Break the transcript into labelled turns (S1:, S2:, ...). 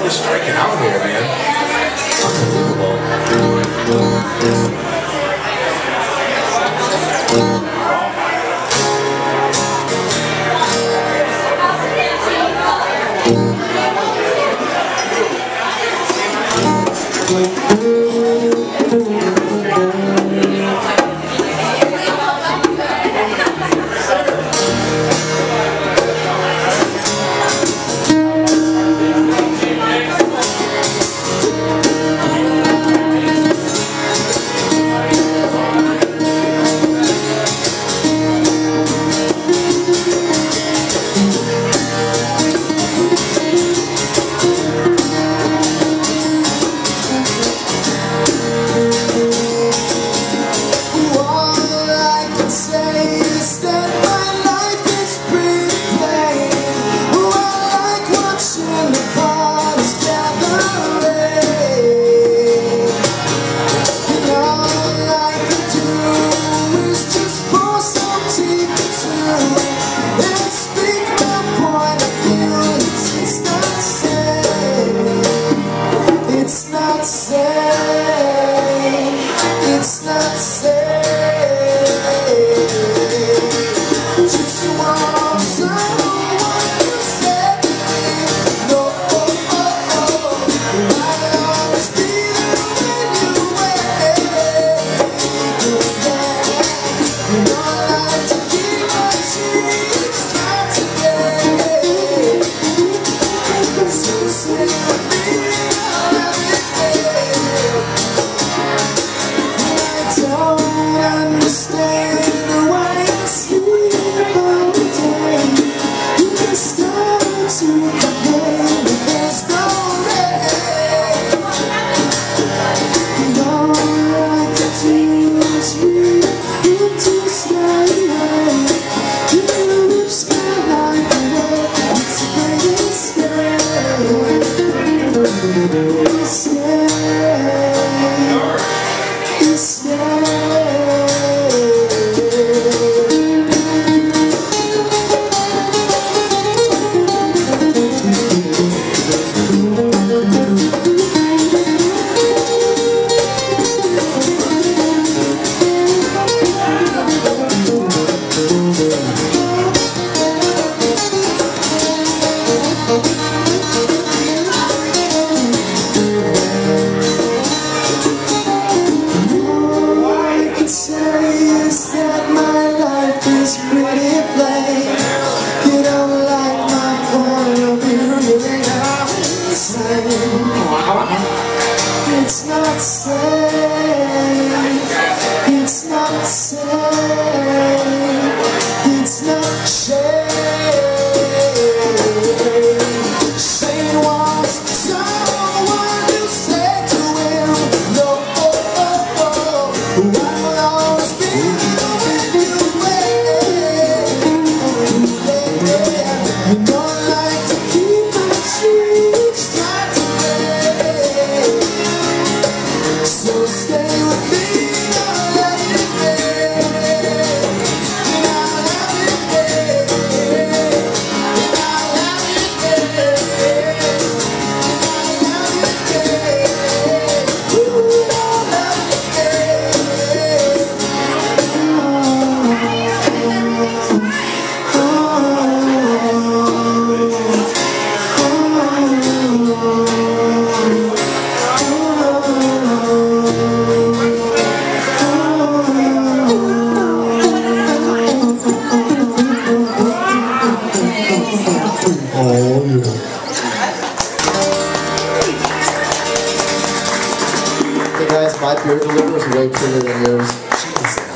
S1: always striking out here, man. Unbelievable.
S2: Guys, my beer delivery is way cooler than yours. Jesus.